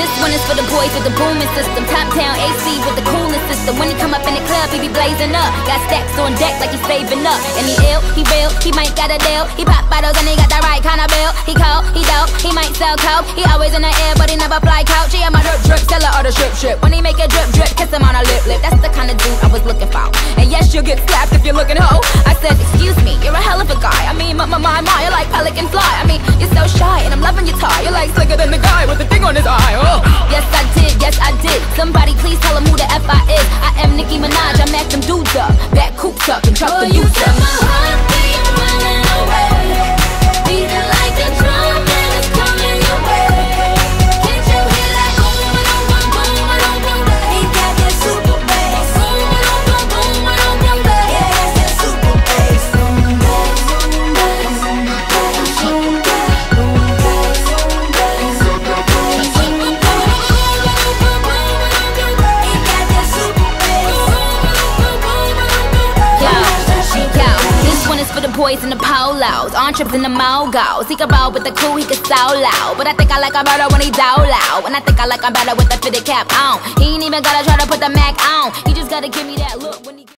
This one is for the boys with the booming system. Top down AC with the coolest system. When he come up in the club, he be blazing up. Got stacks on deck like he's saving up. And he ill, he real, he might got a deal. He pop bottles and he got the right kind of bill. He cold, he dope, he might sell coke. He always in the air, but he never fly couch. He a drip drip, seller or the strip strip. When he make a drip drip, kiss him on a lip lip. That's the kind of dude I was looking for. And yes, you'll get slapped if you're looking hoe. I said, excuse me, you're a hell of a guy. I mean, my my my my, you're like pelican fly. I mean, you're so shy, and I'm loving your tie. You're like slicker than the guy Nicki Minaj, I mac them dudes up. Back coops up and truck the you dudes up. Boys in the polos, on trips in the moguls. He can roll with the crew, he can so loud. But I think I like him better when he down loud. And I think I like him better with the fitted cap on. He ain't even gotta try to put the Mac on. He just gotta give me that look when he.